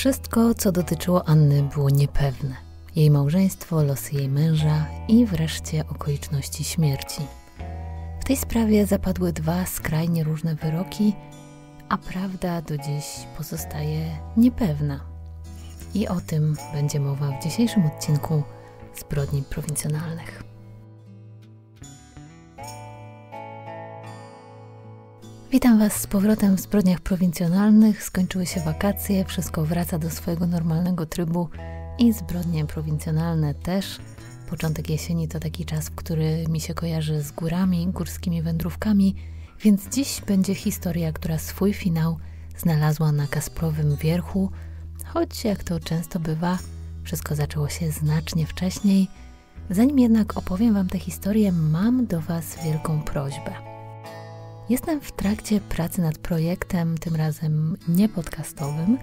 Wszystko, co dotyczyło Anny, było niepewne. Jej małżeństwo, losy jej męża i wreszcie okoliczności śmierci. W tej sprawie zapadły dwa skrajnie różne wyroki, a prawda do dziś pozostaje niepewna. I o tym będzie mowa w dzisiejszym odcinku Zbrodni Prowincjonalnych. Witam Was z powrotem w zbrodniach prowincjonalnych. Skończyły się wakacje, wszystko wraca do swojego normalnego trybu i zbrodnie prowincjonalne też. Początek jesieni to taki czas, który mi się kojarzy z górami, górskimi wędrówkami, więc dziś będzie historia, która swój finał znalazła na Kasprowym Wierchu, choć jak to często bywa, wszystko zaczęło się znacznie wcześniej. Zanim jednak opowiem Wam tę historię, mam do Was wielką prośbę. Jestem w trakcie pracy nad projektem, tym razem nie podcastowym,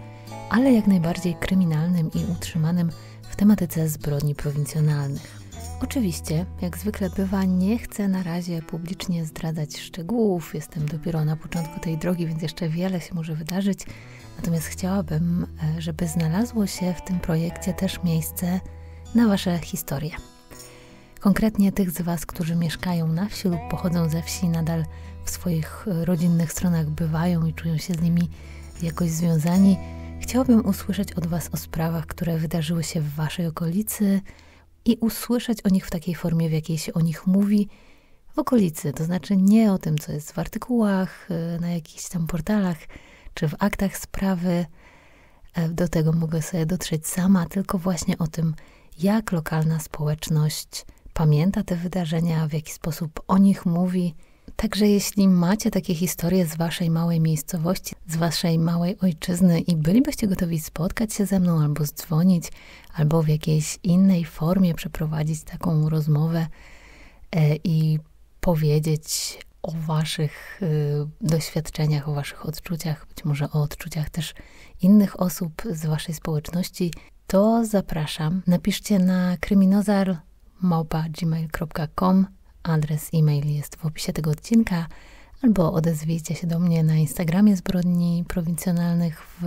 ale jak najbardziej kryminalnym i utrzymanym w tematyce zbrodni prowincjonalnych. Oczywiście, jak zwykle bywa, nie chcę na razie publicznie zdradzać szczegółów. Jestem dopiero na początku tej drogi, więc jeszcze wiele się może wydarzyć. Natomiast chciałabym, e, żeby znalazło się w tym projekcie też miejsce na Wasze historie. Konkretnie tych z Was, którzy mieszkają na wsi lub pochodzą ze wsi, nadal w swoich rodzinnych stronach bywają i czują się z nimi jakoś związani. Chciałabym usłyszeć od Was o sprawach, które wydarzyły się w Waszej okolicy i usłyszeć o nich w takiej formie, w jakiej się o nich mówi w okolicy. To znaczy nie o tym, co jest w artykułach, e, na jakichś tam portalach czy w aktach sprawy. E, do tego mogę sobie dotrzeć sama, tylko właśnie o tym, jak lokalna społeczność pamięta te wydarzenia, w jaki sposób o nich mówi Także jeśli macie takie historie z waszej małej miejscowości, z waszej małej ojczyzny i bylibyście gotowi spotkać się ze mną albo dzwonić, albo w jakiejś innej formie przeprowadzić taką rozmowę e, i powiedzieć o waszych e, doświadczeniach, o waszych odczuciach, być może o odczuciach też innych osób z waszej społeczności, to zapraszam. Napiszcie na kryminozar.gmail.com Adres e-mail jest w opisie tego odcinka, albo odezwijcie się do mnie na Instagramie Zbrodni Prowincjonalnych w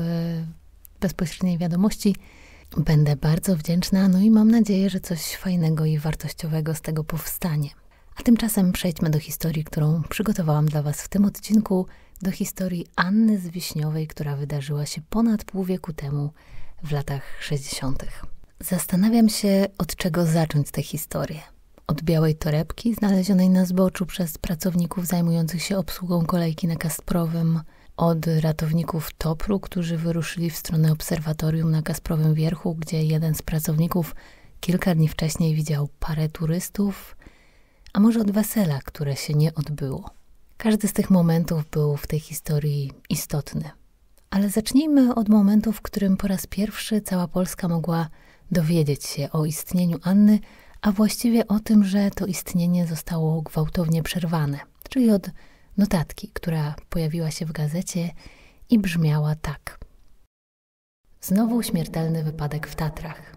bezpośredniej wiadomości. Będę bardzo wdzięczna, no i mam nadzieję, że coś fajnego i wartościowego z tego powstanie. A tymczasem przejdźmy do historii, którą przygotowałam dla Was w tym odcinku, do historii Anny z Wiśniowej, która wydarzyła się ponad pół wieku temu, w latach 60. Zastanawiam się, od czego zacząć tę historię od białej torebki znalezionej na zboczu przez pracowników zajmujących się obsługą kolejki na Kasprowym, od ratowników Topru, którzy wyruszyli w stronę obserwatorium na Kasprowym Wierchu, gdzie jeden z pracowników kilka dni wcześniej widział parę turystów, a może od wesela, które się nie odbyło. Każdy z tych momentów był w tej historii istotny. Ale zacznijmy od momentu, w którym po raz pierwszy cała Polska mogła dowiedzieć się o istnieniu Anny, a właściwie o tym, że to istnienie zostało gwałtownie przerwane, czyli od notatki, która pojawiła się w gazecie i brzmiała tak. Znowu śmiertelny wypadek w Tatrach.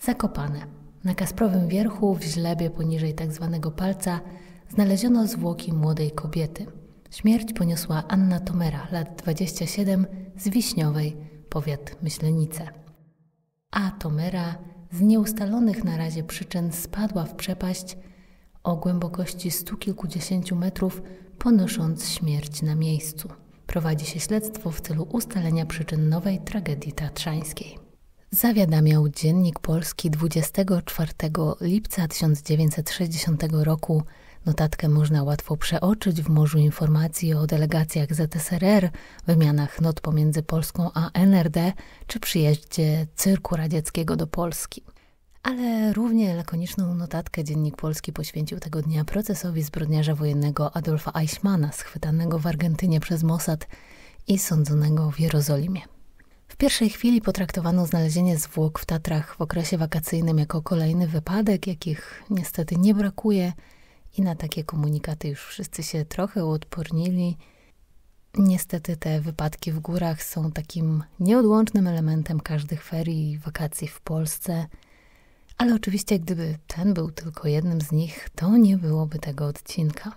Zakopane. Na Kasprowym Wierchu, w źlebie poniżej tak zwanego palca, znaleziono zwłoki młodej kobiety. Śmierć poniosła Anna Tomera, lat 27, z Wiśniowej, powiat Myślenice. A Tomera z nieustalonych na razie przyczyn spadła w przepaść o głębokości stu kilkudziesięciu metrów, ponosząc śmierć na miejscu. Prowadzi się śledztwo w celu ustalenia przyczyn nowej tragedii tatrzańskiej. Zawiadamiał Dziennik Polski 24 lipca 1960 roku. Notatkę można łatwo przeoczyć w morzu informacji o delegacjach ZSRR, wymianach not pomiędzy Polską a NRD czy przyjeździe cyrku radzieckiego do Polski. Ale równie lakoniczną notatkę Dziennik Polski poświęcił tego dnia procesowi zbrodniarza wojennego Adolfa Eichmana, schwytanego w Argentynie przez Mossad i sądzonego w Jerozolimie. W pierwszej chwili potraktowano znalezienie zwłok w Tatrach w okresie wakacyjnym jako kolejny wypadek, jakich niestety nie brakuje i na takie komunikaty już wszyscy się trochę uodpornili. Niestety te wypadki w górach są takim nieodłącznym elementem każdych ferii i wakacji w Polsce – ale oczywiście, gdyby ten był tylko jednym z nich, to nie byłoby tego odcinka.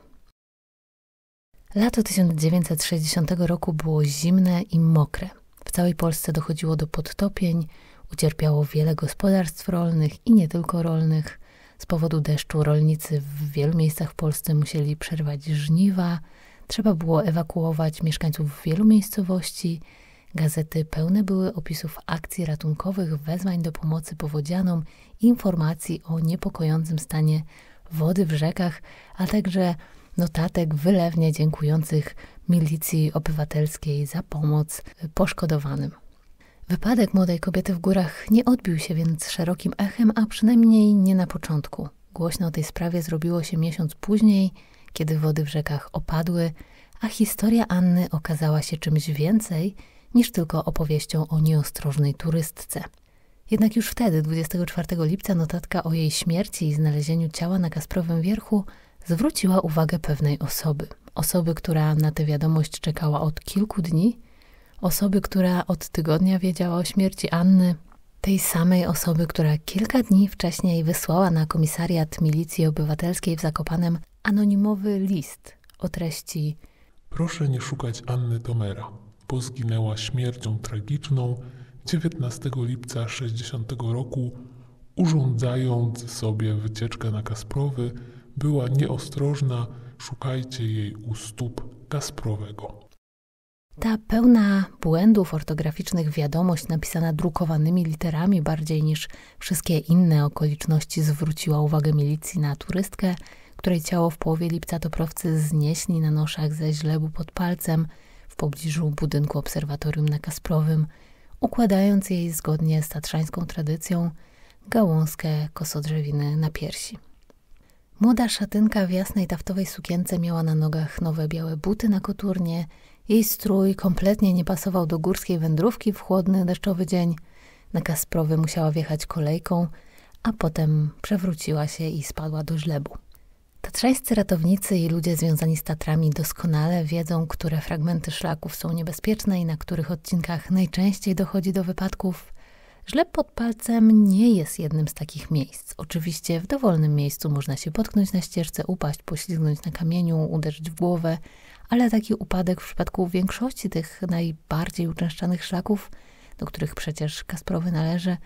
Lato 1960 roku było zimne i mokre. W całej Polsce dochodziło do podtopień, ucierpiało wiele gospodarstw rolnych i nie tylko rolnych. Z powodu deszczu rolnicy w wielu miejscach w Polsce musieli przerwać żniwa, trzeba było ewakuować mieszkańców wielu miejscowości. Gazety pełne były opisów akcji ratunkowych, wezwań do pomocy powodzianom, informacji o niepokojącym stanie wody w rzekach, a także notatek wylewnie dziękujących milicji obywatelskiej za pomoc poszkodowanym. Wypadek młodej kobiety w górach nie odbił się więc szerokim echem, a przynajmniej nie na początku. Głośno o tej sprawie zrobiło się miesiąc później, kiedy wody w rzekach opadły, a historia Anny okazała się czymś więcej niż tylko opowieścią o nieostrożnej turystce. Jednak już wtedy, 24 lipca, notatka o jej śmierci i znalezieniu ciała na Kasprowym Wierchu zwróciła uwagę pewnej osoby. Osoby, która na tę wiadomość czekała od kilku dni, osoby, która od tygodnia wiedziała o śmierci Anny, tej samej osoby, która kilka dni wcześniej wysłała na komisariat milicji obywatelskiej w Zakopanem anonimowy list o treści Proszę nie szukać Anny Tomera, bo zginęła śmiercią tragiczną 19 lipca 60 roku, urządzając sobie wycieczkę na Kasprowy, była nieostrożna, szukajcie jej u stóp Kasprowego. Ta pełna błędów ortograficznych wiadomość napisana drukowanymi literami bardziej niż wszystkie inne okoliczności zwróciła uwagę milicji na turystkę, której ciało w połowie lipca toprowcy znieśli na noszach ze źlebu pod palcem w pobliżu budynku obserwatorium na Kasprowym, układając jej zgodnie z tatrzańską tradycją gałązkę kosodrzewiny na piersi. Młoda szatynka w jasnej taftowej sukience miała na nogach nowe białe buty na koturnie. Jej strój kompletnie nie pasował do górskiej wędrówki w chłodny, deszczowy dzień. Na Kasprowy musiała wjechać kolejką, a potem przewróciła się i spadła do żlebu. Tatrzańscy ratownicy i ludzie związani z Tatrami doskonale wiedzą, które fragmenty szlaków są niebezpieczne i na których odcinkach najczęściej dochodzi do wypadków. Żleb pod palcem nie jest jednym z takich miejsc. Oczywiście w dowolnym miejscu można się potknąć na ścieżce, upaść, poślizgnąć na kamieniu, uderzyć w głowę, ale taki upadek w przypadku większości tych najbardziej uczęszczanych szlaków, do których przecież Kasprowy należy,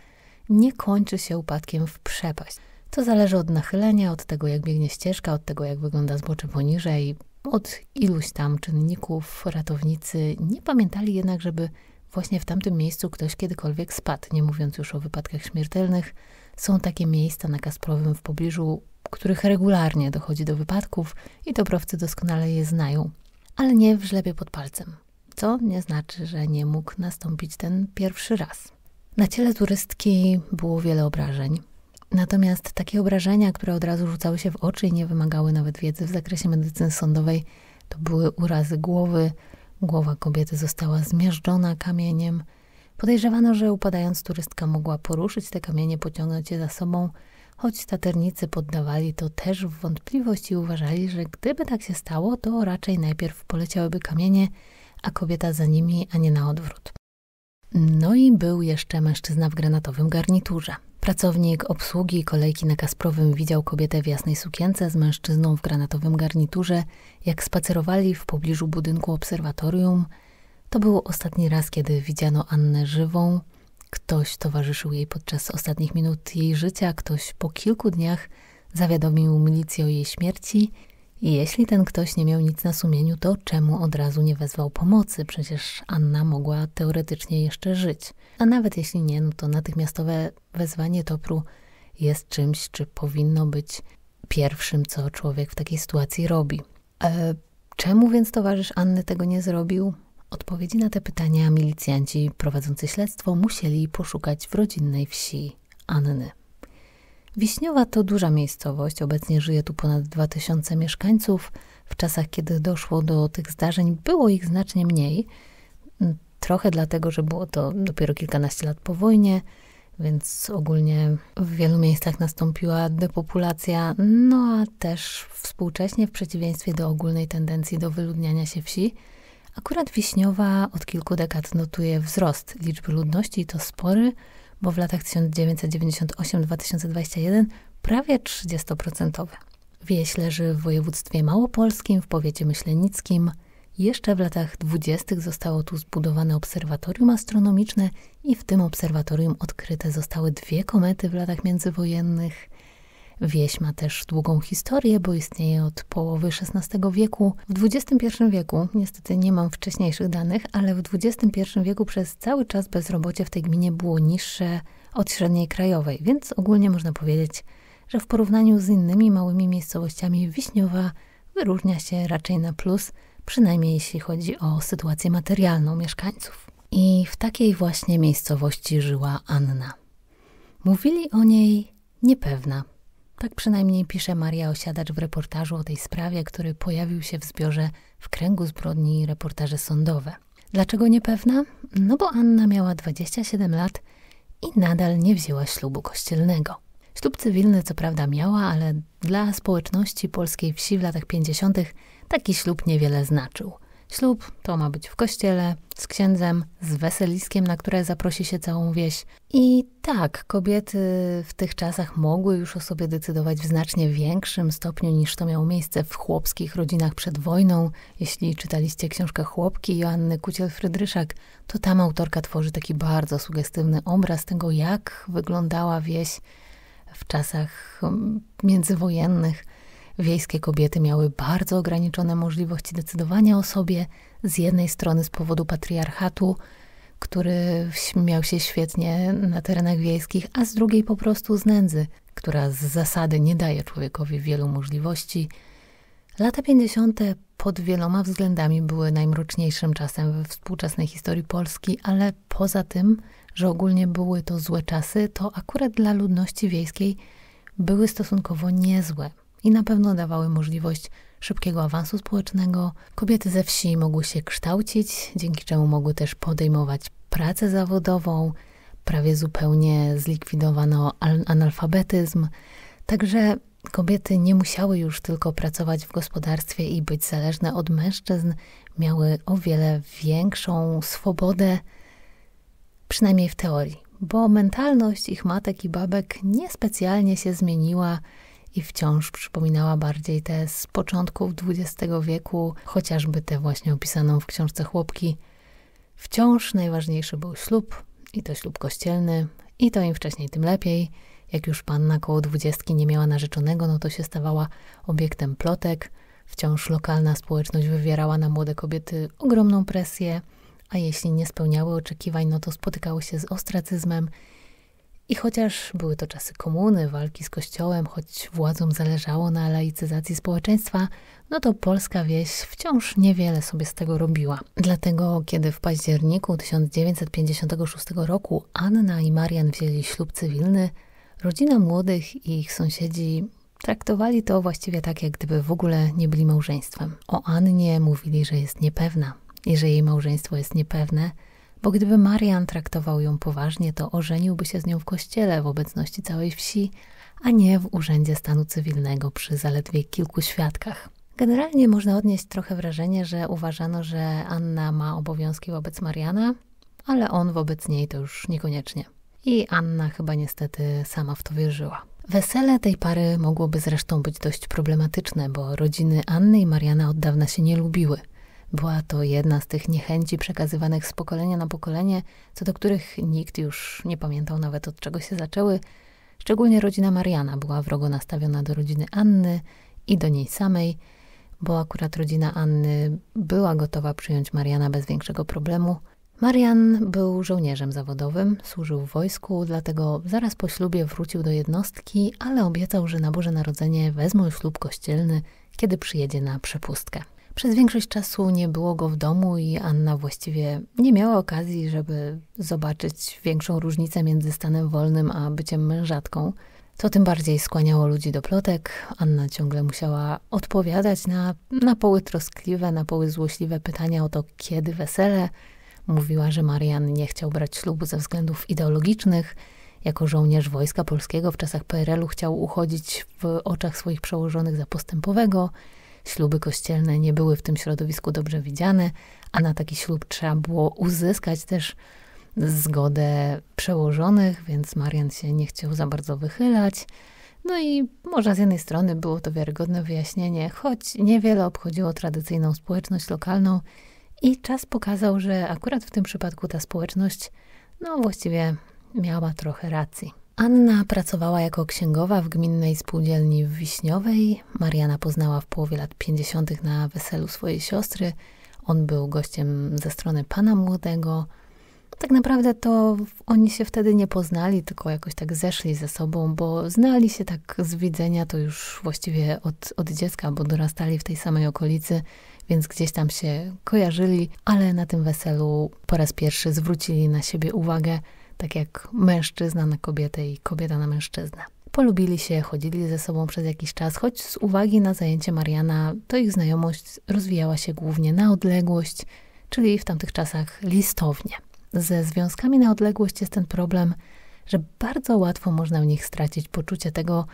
nie kończy się upadkiem w przepaść. To zależy od nachylenia, od tego, jak biegnie ścieżka, od tego, jak wygląda zbocze poniżej, od iluś tam czynników. Ratownicy nie pamiętali jednak, żeby właśnie w tamtym miejscu ktoś kiedykolwiek spadł, nie mówiąc już o wypadkach śmiertelnych. Są takie miejsca na Kasprowym w pobliżu, których regularnie dochodzi do wypadków i dobrowcy doskonale je znają, ale nie w żlebie pod palcem, co nie znaczy, że nie mógł nastąpić ten pierwszy raz. Na ciele turystki było wiele obrażeń. Natomiast takie obrażenia, które od razu rzucały się w oczy i nie wymagały nawet wiedzy w zakresie medycyny sądowej, to były urazy głowy. Głowa kobiety została zmiażdżona kamieniem. Podejrzewano, że upadając turystka mogła poruszyć te kamienie, pociągnąć je za sobą, choć taternicy poddawali to też w wątpliwość i uważali, że gdyby tak się stało, to raczej najpierw poleciałyby kamienie, a kobieta za nimi, a nie na odwrót. No i był jeszcze mężczyzna w granatowym garniturze. Pracownik obsługi kolejki na Kasprowym widział kobietę w jasnej sukience z mężczyzną w granatowym garniturze, jak spacerowali w pobliżu budynku obserwatorium. To był ostatni raz, kiedy widziano Annę żywą. Ktoś towarzyszył jej podczas ostatnich minut jej życia, ktoś po kilku dniach zawiadomił milicję o jej śmierci – i jeśli ten ktoś nie miał nic na sumieniu, to czemu od razu nie wezwał pomocy? Przecież Anna mogła teoretycznie jeszcze żyć. A nawet jeśli nie, no to natychmiastowe wezwanie topru jest czymś, czy powinno być pierwszym, co człowiek w takiej sytuacji robi. E, czemu więc towarzysz Anny tego nie zrobił? Odpowiedzi na te pytania milicjanci prowadzący śledztwo musieli poszukać w rodzinnej wsi Anny. Wiśniowa to duża miejscowość, obecnie żyje tu ponad 2000 mieszkańców. W czasach, kiedy doszło do tych zdarzeń, było ich znacznie mniej. Trochę dlatego, że było to dopiero kilkanaście lat po wojnie, więc ogólnie w wielu miejscach nastąpiła depopulacja, no a też współcześnie, w przeciwieństwie do ogólnej tendencji do wyludniania się wsi, akurat Wiśniowa od kilku dekad notuje wzrost liczby ludności i to spory, bo w latach 1998-2021 prawie 30%. Wieś leży w województwie małopolskim, w powiecie myślenickim. Jeszcze w latach dwudziestych zostało tu zbudowane obserwatorium astronomiczne i w tym obserwatorium odkryte zostały dwie komety w latach międzywojennych. Wieś ma też długą historię, bo istnieje od połowy XVI wieku. W XXI wieku, niestety nie mam wcześniejszych danych, ale w XXI wieku przez cały czas bezrobocie w tej gminie było niższe od średniej krajowej, więc ogólnie można powiedzieć, że w porównaniu z innymi małymi miejscowościami Wiśniowa wyróżnia się raczej na plus, przynajmniej jeśli chodzi o sytuację materialną mieszkańców. I w takiej właśnie miejscowości żyła Anna. Mówili o niej niepewna. Tak przynajmniej pisze Maria Osiadacz w reportażu o tej sprawie, który pojawił się w zbiorze w kręgu zbrodni reportaże sądowe. Dlaczego niepewna? No bo Anna miała 27 lat i nadal nie wzięła ślubu kościelnego. Ślub cywilny co prawda miała, ale dla społeczności polskiej wsi w latach 50. taki ślub niewiele znaczył. Ślub to ma być w kościele, z księdzem, z weseliskiem, na które zaprosi się całą wieś. I tak, kobiety w tych czasach mogły już o sobie decydować w znacznie większym stopniu niż to miało miejsce w chłopskich rodzinach przed wojną. Jeśli czytaliście książkę Chłopki Joanny Kuciel-Frydryszak, to tam autorka tworzy taki bardzo sugestywny obraz tego, jak wyglądała wieś w czasach um, międzywojennych wiejskie kobiety miały bardzo ograniczone możliwości decydowania o sobie, z jednej strony z powodu patriarchatu, który miał się świetnie na terenach wiejskich, a z drugiej po prostu z nędzy, która z zasady nie daje człowiekowi wielu możliwości. Lata 50. pod wieloma względami były najmroczniejszym czasem we współczesnej historii Polski, ale poza tym że ogólnie były to złe czasy, to akurat dla ludności wiejskiej były stosunkowo niezłe i na pewno dawały możliwość szybkiego awansu społecznego. Kobiety ze wsi mogły się kształcić, dzięki czemu mogły też podejmować pracę zawodową. Prawie zupełnie zlikwidowano analfabetyzm. Także kobiety nie musiały już tylko pracować w gospodarstwie i być zależne od mężczyzn, miały o wiele większą swobodę przynajmniej w teorii, bo mentalność ich matek i babek niespecjalnie się zmieniła i wciąż przypominała bardziej te z początków XX wieku, chociażby tę właśnie opisaną w książce Chłopki. Wciąż najważniejszy był ślub, i to ślub kościelny, i to im wcześniej tym lepiej. Jak już panna koło dwudziestki nie miała narzeczonego, no to się stawała obiektem plotek. Wciąż lokalna społeczność wywierała na młode kobiety ogromną presję a jeśli nie spełniały oczekiwań, no to spotykały się z ostracyzmem. I chociaż były to czasy komuny, walki z kościołem, choć władzom zależało na laicyzacji społeczeństwa, no to polska wieś wciąż niewiele sobie z tego robiła. Dlatego, kiedy w październiku 1956 roku Anna i Marian wzięli ślub cywilny, rodzina młodych i ich sąsiedzi traktowali to właściwie tak, jak gdyby w ogóle nie byli małżeństwem. O Annie mówili, że jest niepewna, i że jej małżeństwo jest niepewne, bo gdyby Marian traktował ją poważnie, to ożeniłby się z nią w kościele w obecności całej wsi, a nie w urzędzie stanu cywilnego przy zaledwie kilku świadkach. Generalnie można odnieść trochę wrażenie, że uważano, że Anna ma obowiązki wobec Mariana, ale on wobec niej to już niekoniecznie. I Anna chyba niestety sama w to wierzyła. Wesele tej pary mogłoby zresztą być dość problematyczne, bo rodziny Anny i Mariana od dawna się nie lubiły. Była to jedna z tych niechęci przekazywanych z pokolenia na pokolenie, co do których nikt już nie pamiętał nawet od czego się zaczęły. Szczególnie rodzina Mariana była wrogo nastawiona do rodziny Anny i do niej samej, bo akurat rodzina Anny była gotowa przyjąć Mariana bez większego problemu. Marian był żołnierzem zawodowym, służył w wojsku, dlatego zaraz po ślubie wrócił do jednostki, ale obiecał, że na Boże Narodzenie wezmą ślub kościelny, kiedy przyjedzie na przepustkę. Przez większość czasu nie było go w domu i Anna właściwie nie miała okazji, żeby zobaczyć większą różnicę między stanem wolnym a byciem mężatką. Co tym bardziej skłaniało ludzi do plotek. Anna ciągle musiała odpowiadać na, na poły troskliwe, na poły złośliwe pytania o to, kiedy wesele. Mówiła, że Marian nie chciał brać ślubu ze względów ideologicznych. Jako żołnierz Wojska Polskiego w czasach PRL-u chciał uchodzić w oczach swoich przełożonych za postępowego. Śluby kościelne nie były w tym środowisku dobrze widziane, a na taki ślub trzeba było uzyskać też zgodę przełożonych, więc Marian się nie chciał za bardzo wychylać. No i może z jednej strony było to wiarygodne wyjaśnienie, choć niewiele obchodziło tradycyjną społeczność lokalną i czas pokazał, że akurat w tym przypadku ta społeczność, no właściwie miała trochę racji. Anna pracowała jako księgowa w gminnej spółdzielni w Wiśniowej. Mariana poznała w połowie lat 50. na weselu swojej siostry. On był gościem ze strony pana młodego. Tak naprawdę to oni się wtedy nie poznali, tylko jakoś tak zeszli ze sobą, bo znali się tak z widzenia to już właściwie od, od dziecka, bo dorastali w tej samej okolicy, więc gdzieś tam się kojarzyli, ale na tym weselu po raz pierwszy zwrócili na siebie uwagę tak jak mężczyzna na kobietę i kobieta na mężczyznę. Polubili się, chodzili ze sobą przez jakiś czas, choć z uwagi na zajęcie Mariana, to ich znajomość rozwijała się głównie na odległość, czyli w tamtych czasach listownie. Ze związkami na odległość jest ten problem, że bardzo łatwo można w nich stracić poczucie tego,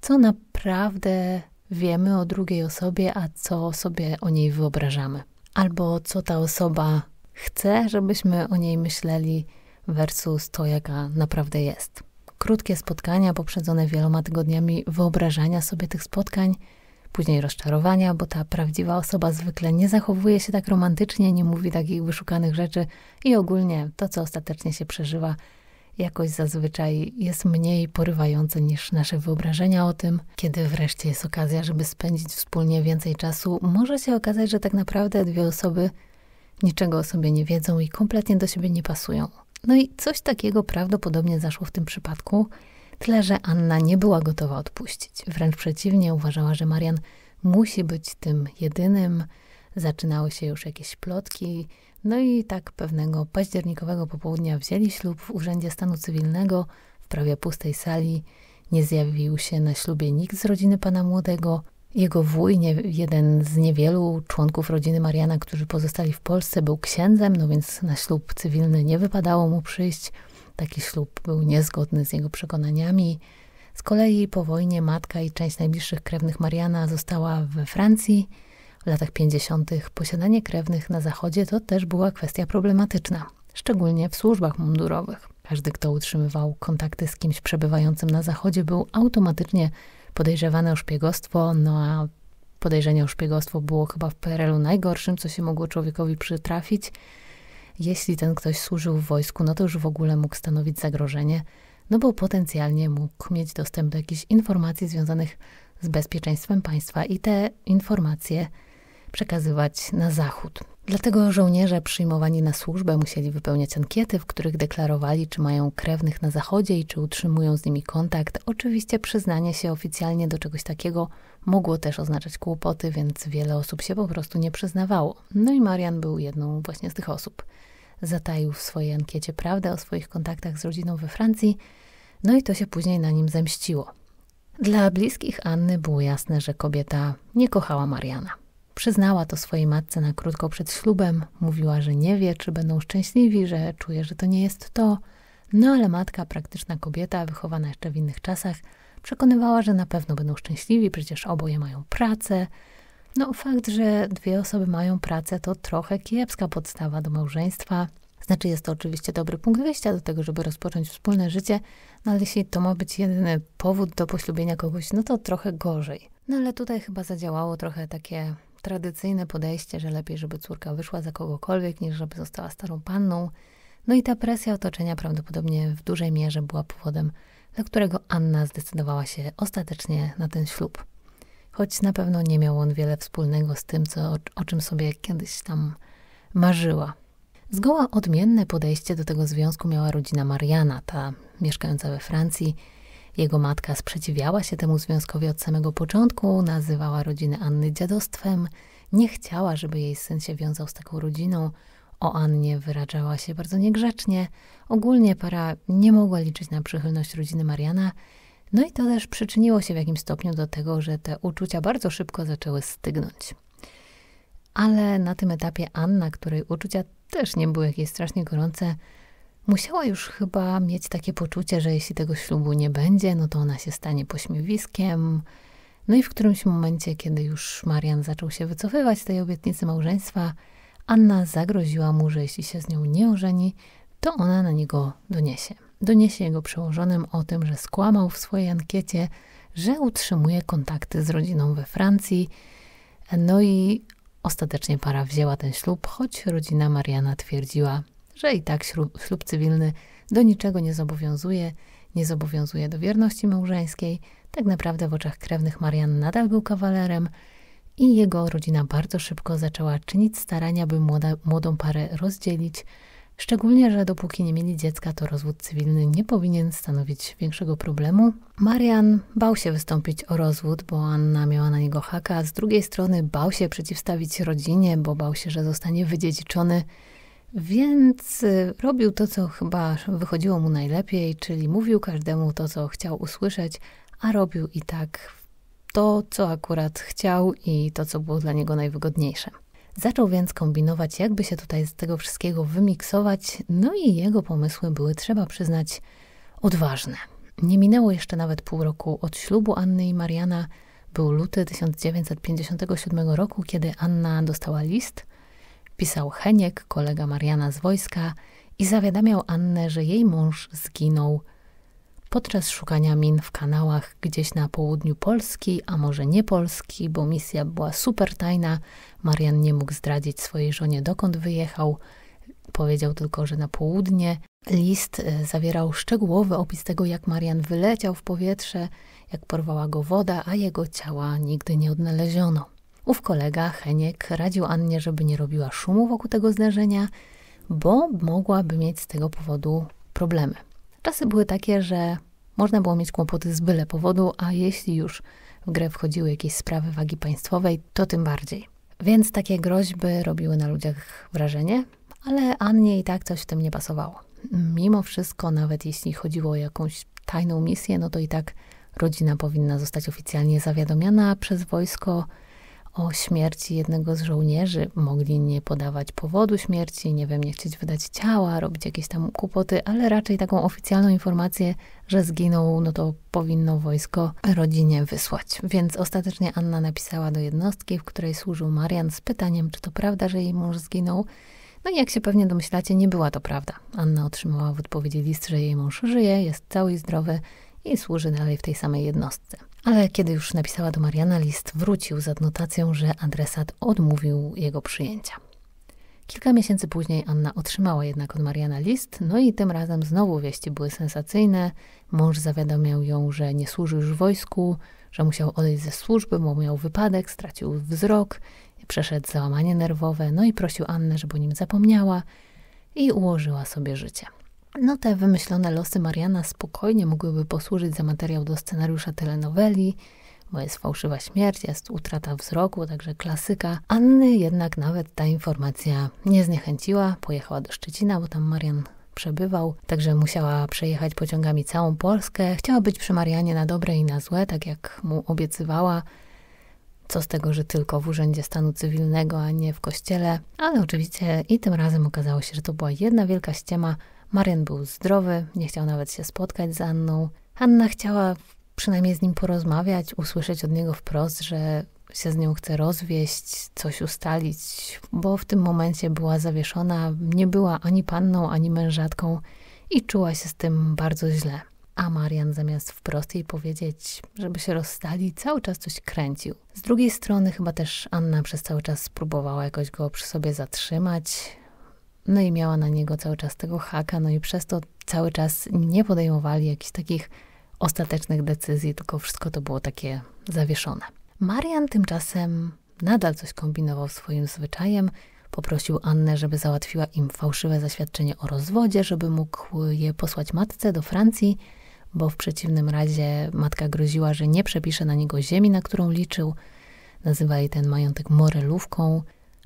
co naprawdę wiemy o drugiej osobie, a co sobie o niej wyobrażamy. Albo co ta osoba chce, żebyśmy o niej myśleli, versus to, jaka naprawdę jest. Krótkie spotkania poprzedzone wieloma tygodniami wyobrażania sobie tych spotkań, później rozczarowania, bo ta prawdziwa osoba zwykle nie zachowuje się tak romantycznie, nie mówi takich wyszukanych rzeczy i ogólnie to, co ostatecznie się przeżywa, jakoś zazwyczaj jest mniej porywające niż nasze wyobrażenia o tym. Kiedy wreszcie jest okazja, żeby spędzić wspólnie więcej czasu, może się okazać, że tak naprawdę dwie osoby niczego o sobie nie wiedzą i kompletnie do siebie nie pasują. No i coś takiego prawdopodobnie zaszło w tym przypadku, tyle że Anna nie była gotowa odpuścić. Wręcz przeciwnie, uważała, że Marian musi być tym jedynym. Zaczynały się już jakieś plotki. No i tak pewnego październikowego popołudnia wzięli ślub w Urzędzie Stanu Cywilnego w prawie pustej sali. Nie zjawił się na ślubie nikt z rodziny pana młodego. Jego wuj, nie, jeden z niewielu członków rodziny Mariana, którzy pozostali w Polsce, był księdzem, no więc na ślub cywilny nie wypadało mu przyjść. Taki ślub był niezgodny z jego przekonaniami. Z kolei po wojnie matka i część najbliższych krewnych Mariana została we Francji. W latach 50. posiadanie krewnych na zachodzie to też była kwestia problematyczna, szczególnie w służbach mundurowych. Każdy, kto utrzymywał kontakty z kimś przebywającym na zachodzie, był automatycznie podejrzewane o szpiegostwo, no a podejrzenie o szpiegostwo było chyba w PRL-u najgorszym, co się mogło człowiekowi przytrafić. Jeśli ten ktoś służył w wojsku, no to już w ogóle mógł stanowić zagrożenie, no bo potencjalnie mógł mieć dostęp do jakichś informacji związanych z bezpieczeństwem państwa i te informacje przekazywać na zachód. Dlatego żołnierze przyjmowani na służbę musieli wypełniać ankiety, w których deklarowali, czy mają krewnych na zachodzie i czy utrzymują z nimi kontakt. Oczywiście przyznanie się oficjalnie do czegoś takiego mogło też oznaczać kłopoty, więc wiele osób się po prostu nie przyznawało. No i Marian był jedną właśnie z tych osób. Zataił w swojej ankiecie prawdę o swoich kontaktach z rodziną we Francji, no i to się później na nim zemściło. Dla bliskich Anny było jasne, że kobieta nie kochała Mariana. Przyznała to swojej matce na krótko przed ślubem. Mówiła, że nie wie, czy będą szczęśliwi, że czuje, że to nie jest to. No ale matka, praktyczna kobieta, wychowana jeszcze w innych czasach, przekonywała, że na pewno będą szczęśliwi, przecież oboje mają pracę. No, fakt, że dwie osoby mają pracę, to trochę kiepska podstawa do małżeństwa. Znaczy, jest to oczywiście dobry punkt wyjścia do tego, żeby rozpocząć wspólne życie, no ale jeśli to ma być jedyny powód do poślubienia kogoś, no to trochę gorzej. No ale tutaj chyba zadziałało trochę takie tradycyjne podejście, że lepiej, żeby córka wyszła za kogokolwiek, niż żeby została starą panną. No i ta presja otoczenia prawdopodobnie w dużej mierze była powodem, dla którego Anna zdecydowała się ostatecznie na ten ślub. Choć na pewno nie miał on wiele wspólnego z tym, co, o czym sobie kiedyś tam marzyła. Zgoła odmienne podejście do tego związku miała rodzina Mariana, ta mieszkająca we Francji, jego matka sprzeciwiała się temu związkowi od samego początku, nazywała rodzinę Anny dziadostwem, nie chciała, żeby jej syn się wiązał z taką rodziną. O Annie wyrażała się bardzo niegrzecznie. Ogólnie para nie mogła liczyć na przychylność rodziny Mariana, no i to też przyczyniło się w jakimś stopniu do tego, że te uczucia bardzo szybko zaczęły stygnąć. Ale na tym etapie Anna, której uczucia też nie były jakieś strasznie gorące, Musiała już chyba mieć takie poczucie, że jeśli tego ślubu nie będzie, no to ona się stanie pośmiewiskiem. No i w którymś momencie, kiedy już Marian zaczął się wycofywać z tej obietnicy małżeństwa, Anna zagroziła mu, że jeśli się z nią nie ożeni, to ona na niego doniesie. Doniesie jego przełożonym o tym, że skłamał w swojej ankiecie, że utrzymuje kontakty z rodziną we Francji. No i ostatecznie para wzięła ten ślub, choć rodzina Mariana twierdziła, że i tak ślub, ślub cywilny do niczego nie zobowiązuje, nie zobowiązuje do wierności małżeńskiej. Tak naprawdę w oczach krewnych Marian nadal był kawalerem i jego rodzina bardzo szybko zaczęła czynić starania, by młoda, młodą parę rozdzielić. Szczególnie, że dopóki nie mieli dziecka, to rozwód cywilny nie powinien stanowić większego problemu. Marian bał się wystąpić o rozwód, bo Anna miała na niego haka, z drugiej strony bał się przeciwstawić rodzinie, bo bał się, że zostanie wydziedziczony więc y, robił to, co chyba wychodziło mu najlepiej, czyli mówił każdemu to, co chciał usłyszeć, a robił i tak to, co akurat chciał i to, co było dla niego najwygodniejsze. Zaczął więc kombinować, jakby się tutaj z tego wszystkiego wymiksować, no i jego pomysły były, trzeba przyznać, odważne. Nie minęło jeszcze nawet pół roku od ślubu Anny i Mariana. Był luty 1957 roku, kiedy Anna dostała list – pisał Heniek, kolega Mariana z wojska i zawiadamiał Annę, że jej mąż zginął podczas szukania min w kanałach gdzieś na południu Polski, a może nie Polski, bo misja była super tajna. Marian nie mógł zdradzić swojej żonie, dokąd wyjechał. Powiedział tylko, że na południe. List e, zawierał szczegółowy opis tego, jak Marian wyleciał w powietrze, jak porwała go woda, a jego ciała nigdy nie odnaleziono. Ów kolega, Heniek, radził Annie, żeby nie robiła szumu wokół tego zdarzenia, bo mogłaby mieć z tego powodu problemy. Czasy były takie, że można było mieć kłopoty z byle powodu, a jeśli już w grę wchodziły jakieś sprawy wagi państwowej, to tym bardziej. Więc takie groźby robiły na ludziach wrażenie, ale Annie i tak coś w tym nie pasowało. Mimo wszystko, nawet jeśli chodziło o jakąś tajną misję, no to i tak rodzina powinna zostać oficjalnie zawiadomiona przez wojsko, o śmierci jednego z żołnierzy. Mogli nie podawać powodu śmierci, nie wiem, nie chcieć wydać ciała, robić jakieś tam kłopoty, ale raczej taką oficjalną informację, że zginął, no to powinno wojsko rodzinie wysłać. Więc ostatecznie Anna napisała do jednostki, w której służył Marian z pytaniem, czy to prawda, że jej mąż zginął. No i jak się pewnie domyślacie, nie była to prawda. Anna otrzymała w odpowiedzi list, że jej mąż żyje, jest cały i zdrowy i służy dalej w tej samej jednostce. Ale kiedy już napisała do Mariana list, wrócił z adnotacją, że adresat odmówił jego przyjęcia. Kilka miesięcy później Anna otrzymała jednak od Mariana list, no i tym razem znowu wieści były sensacyjne. Mąż zawiadamiał ją, że nie służy już wojsku, że musiał odejść ze służby, bo miał wypadek, stracił wzrok, przeszedł załamanie nerwowe, no i prosił Annę, żeby o nim zapomniała i ułożyła sobie życie. No te wymyślone losy Mariana spokojnie mogłyby posłużyć za materiał do scenariusza telenoweli, bo jest fałszywa śmierć, jest utrata wzroku, także klasyka. Anny jednak nawet ta informacja nie zniechęciła. Pojechała do Szczecina, bo tam Marian przebywał, także musiała przejechać pociągami całą Polskę. Chciała być przy Marianie na dobre i na złe, tak jak mu obiecywała. Co z tego, że tylko w Urzędzie Stanu Cywilnego, a nie w kościele. Ale oczywiście i tym razem okazało się, że to była jedna wielka ściema. Marian był zdrowy, nie chciał nawet się spotkać z Anną. Anna chciała przynajmniej z nim porozmawiać, usłyszeć od niego wprost, że się z nią chce rozwieść, coś ustalić, bo w tym momencie była zawieszona, nie była ani panną, ani mężatką i czuła się z tym bardzo źle. A Marian zamiast wprost jej powiedzieć, żeby się rozstali, cały czas coś kręcił. Z drugiej strony chyba też Anna przez cały czas próbowała jakoś go przy sobie zatrzymać, no i miała na niego cały czas tego haka, no i przez to cały czas nie podejmowali jakichś takich ostatecznych decyzji, tylko wszystko to było takie zawieszone. Marian tymczasem nadal coś kombinował swoim zwyczajem. Poprosił Annę, żeby załatwiła im fałszywe zaświadczenie o rozwodzie, żeby mógł je posłać matce do Francji, bo w przeciwnym razie matka groziła, że nie przepisze na niego ziemi, na którą liczył. Nazywali ten majątek morelówką.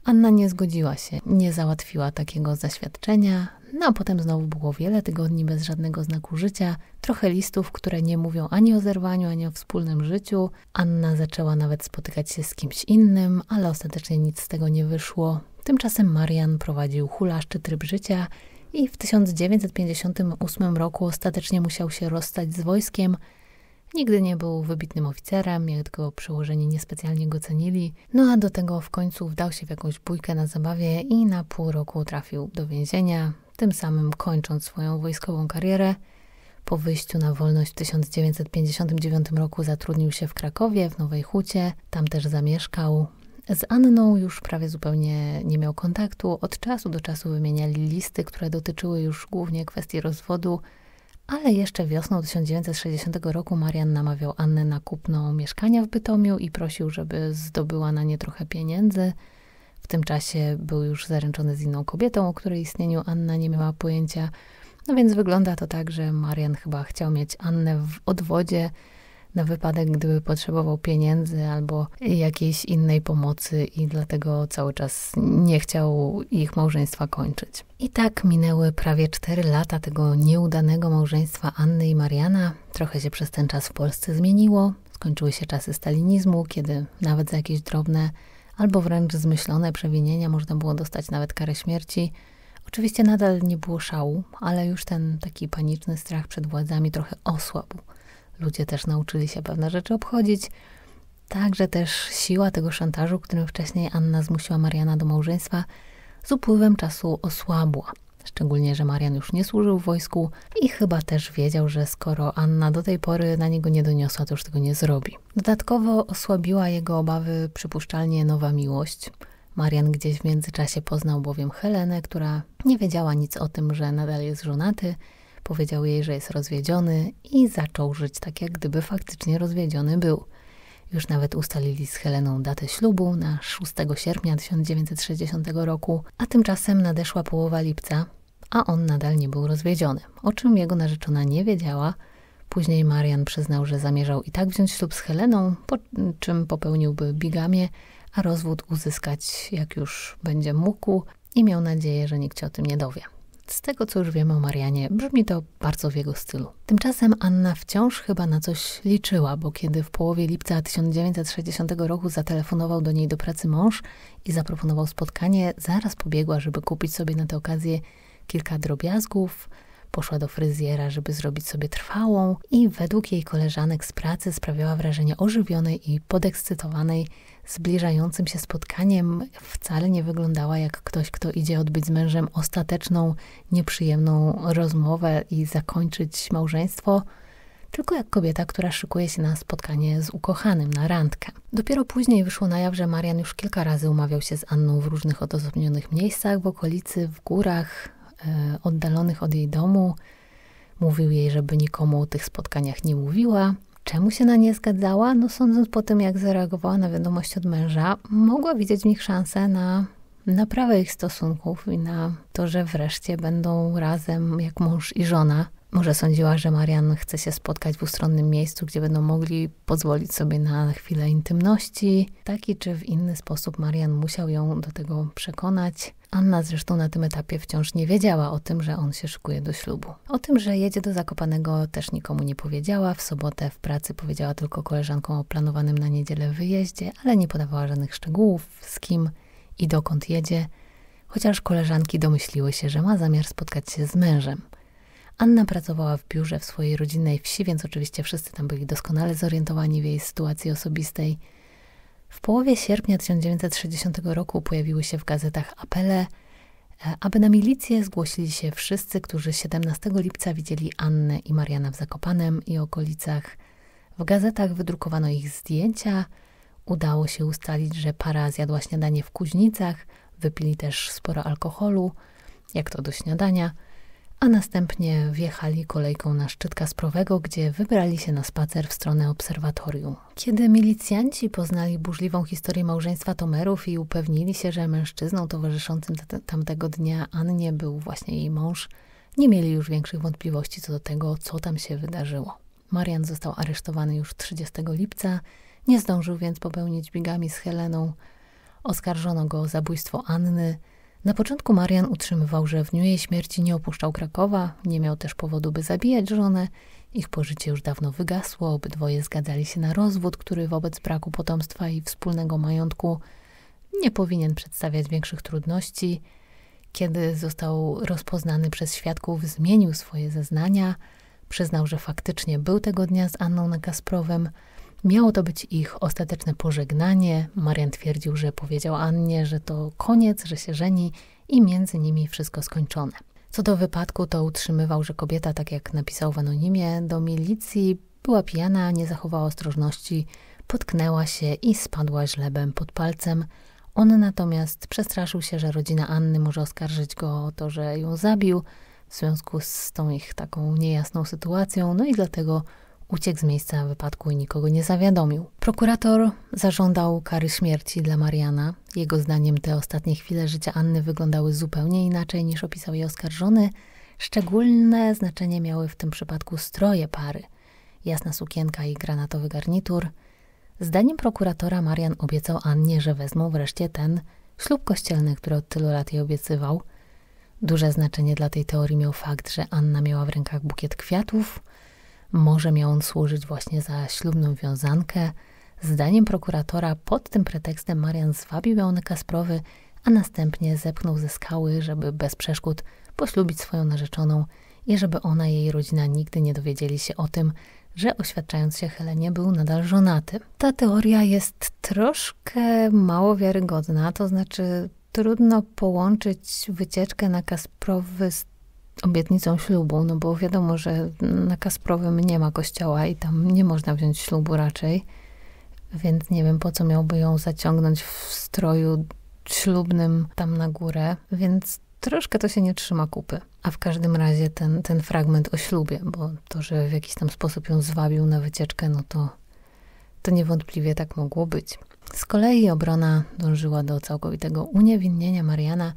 Anna nie zgodziła się, nie załatwiła takiego zaświadczenia, no a potem znowu było wiele tygodni bez żadnego znaku życia, trochę listów, które nie mówią ani o zerwaniu, ani o wspólnym życiu. Anna zaczęła nawet spotykać się z kimś innym, ale ostatecznie nic z tego nie wyszło. Tymczasem Marian prowadził hulaszczy tryb życia i w 1958 roku ostatecznie musiał się rozstać z wojskiem, Nigdy nie był wybitnym oficerem, jak go przełożeni niespecjalnie go cenili. No a do tego w końcu wdał się w jakąś bójkę na zabawie i na pół roku trafił do więzienia, tym samym kończąc swoją wojskową karierę. Po wyjściu na wolność w 1959 roku zatrudnił się w Krakowie, w Nowej Hucie. Tam też zamieszkał. Z Anną już prawie zupełnie nie miał kontaktu. Od czasu do czasu wymieniali listy, które dotyczyły już głównie kwestii rozwodu, ale jeszcze wiosną 1960 roku Marian namawiał Annę na kupno mieszkania w Bytomiu i prosił, żeby zdobyła na nie trochę pieniędzy. W tym czasie był już zaręczony z inną kobietą, o której istnieniu Anna nie miała pojęcia. No więc wygląda to tak, że Marian chyba chciał mieć Annę w odwodzie na wypadek, gdyby potrzebował pieniędzy albo jakiejś innej pomocy i dlatego cały czas nie chciał ich małżeństwa kończyć. I tak minęły prawie cztery lata tego nieudanego małżeństwa Anny i Mariana. Trochę się przez ten czas w Polsce zmieniło. Skończyły się czasy stalinizmu, kiedy nawet za jakieś drobne albo wręcz zmyślone przewinienia można było dostać nawet karę śmierci. Oczywiście nadal nie było szału, ale już ten taki paniczny strach przed władzami trochę osłabł. Ludzie też nauczyli się pewne rzeczy obchodzić. Także też siła tego szantażu, którym wcześniej Anna zmusiła Mariana do małżeństwa, z upływem czasu osłabła. Szczególnie, że Marian już nie służył w wojsku i chyba też wiedział, że skoro Anna do tej pory na niego nie doniosła, to już tego nie zrobi. Dodatkowo osłabiła jego obawy przypuszczalnie nowa miłość. Marian gdzieś w międzyczasie poznał bowiem Helenę, która nie wiedziała nic o tym, że nadal jest żonaty Powiedział jej, że jest rozwiedziony i zaczął żyć tak, jak gdyby faktycznie rozwiedziony był. Już nawet ustalili z Heleną datę ślubu na 6 sierpnia 1960 roku, a tymczasem nadeszła połowa lipca, a on nadal nie był rozwiedziony, o czym jego narzeczona nie wiedziała. Później Marian przyznał, że zamierzał i tak wziąć ślub z Heleną, po czym popełniłby bigamię, a rozwód uzyskać jak już będzie mógł i miał nadzieję, że nikt się o tym nie dowie. Z tego, co już wiemy o Marianie, brzmi to bardzo w jego stylu. Tymczasem Anna wciąż chyba na coś liczyła, bo kiedy w połowie lipca 1960 roku zatelefonował do niej do pracy mąż i zaproponował spotkanie, zaraz pobiegła, żeby kupić sobie na tę okazję kilka drobiazgów, Poszła do fryzjera, żeby zrobić sobie trwałą i według jej koleżanek z pracy sprawiała wrażenie ożywionej i podekscytowanej zbliżającym się spotkaniem. Wcale nie wyglądała jak ktoś, kto idzie odbyć z mężem ostateczną, nieprzyjemną rozmowę i zakończyć małżeństwo tylko jak kobieta, która szykuje się na spotkanie z ukochanym, na randkę. Dopiero później wyszło na jaw, że Marian już kilka razy umawiał się z Anną w różnych odosobnionych miejscach w okolicy, w górach, E, oddalonych od jej domu. Mówił jej, żeby nikomu o tych spotkaniach nie mówiła. Czemu się na nie zgadzała? No sądząc po tym, jak zareagowała na wiadomość od męża, mogła widzieć w nich szansę na naprawę ich stosunków i na to, że wreszcie będą razem jak mąż i żona. Może sądziła, że Marian chce się spotkać w ustronnym miejscu, gdzie będą mogli pozwolić sobie na chwilę intymności. Taki czy w inny sposób Marian musiał ją do tego przekonać. Anna zresztą na tym etapie wciąż nie wiedziała o tym, że on się szykuje do ślubu. O tym, że jedzie do Zakopanego też nikomu nie powiedziała. W sobotę w pracy powiedziała tylko koleżankom o planowanym na niedzielę wyjeździe, ale nie podawała żadnych szczegółów, z kim i dokąd jedzie, chociaż koleżanki domyśliły się, że ma zamiar spotkać się z mężem. Anna pracowała w biurze w swojej rodzinnej wsi, więc oczywiście wszyscy tam byli doskonale zorientowani w jej sytuacji osobistej. W połowie sierpnia 1960 roku pojawiły się w gazetach apele, e, aby na milicję zgłosili się wszyscy, którzy 17 lipca widzieli Annę i Mariana w Zakopanem i okolicach. W gazetach wydrukowano ich zdjęcia. Udało się ustalić, że para zjadła śniadanie w Kuźnicach, wypili też sporo alkoholu, jak to do śniadania – a następnie wjechali kolejką na szczyt Kasprowego, gdzie wybrali się na spacer w stronę obserwatorium. Kiedy milicjanci poznali burzliwą historię małżeństwa Tomerów i upewnili się, że mężczyzną towarzyszącym tamtego dnia Annie był właśnie jej mąż, nie mieli już większych wątpliwości co do tego, co tam się wydarzyło. Marian został aresztowany już 30 lipca, nie zdążył więc popełnić bigami z Heleną. Oskarżono go o zabójstwo Anny, na początku Marian utrzymywał, że w dniu jej śmierci nie opuszczał Krakowa, nie miał też powodu, by zabijać żonę. Ich pożycie już dawno wygasło, obydwoje zgadzali się na rozwód, który wobec braku potomstwa i wspólnego majątku nie powinien przedstawiać większych trudności. Kiedy został rozpoznany przez świadków, zmienił swoje zeznania, przyznał, że faktycznie był tego dnia z Anną na Kasprowem, Miało to być ich ostateczne pożegnanie. Marian twierdził, że powiedział Annie, że to koniec, że się żeni i między nimi wszystko skończone. Co do wypadku, to utrzymywał, że kobieta, tak jak napisał w anonimie do milicji, była pijana, nie zachowała ostrożności, potknęła się i spadła źlebem pod palcem. On natomiast przestraszył się, że rodzina Anny może oskarżyć go o to, że ją zabił w związku z tą ich taką niejasną sytuacją, no i dlatego uciekł z miejsca wypadku i nikogo nie zawiadomił. Prokurator zażądał kary śmierci dla Mariana. Jego zdaniem te ostatnie chwile życia Anny wyglądały zupełnie inaczej niż opisał je oskarżony. Szczególne znaczenie miały w tym przypadku stroje pary. Jasna sukienka i granatowy garnitur. Zdaniem prokuratora Marian obiecał Annie, że wezmą wreszcie ten ślub kościelny, który od tylu lat jej obiecywał. Duże znaczenie dla tej teorii miał fakt, że Anna miała w rękach bukiet kwiatów, może miał on służyć właśnie za ślubną wiązankę. Zdaniem prokuratora pod tym pretekstem Marian zwabił na Kasprowy, a następnie zepchnął ze skały, żeby bez przeszkód poślubić swoją narzeczoną i żeby ona i jej rodzina nigdy nie dowiedzieli się o tym, że oświadczając się Helenie był nadal żonaty. Ta teoria jest troszkę mało wiarygodna, to znaczy trudno połączyć wycieczkę na Kasprowy z obietnicą ślubu, no bo wiadomo, że na Kasprowym nie ma kościoła i tam nie można wziąć ślubu raczej, więc nie wiem po co miałby ją zaciągnąć w stroju ślubnym tam na górę, więc troszkę to się nie trzyma kupy. A w każdym razie ten, ten fragment o ślubie, bo to, że w jakiś tam sposób ją zwabił na wycieczkę, no to, to niewątpliwie tak mogło być. Z kolei obrona dążyła do całkowitego uniewinnienia Mariana,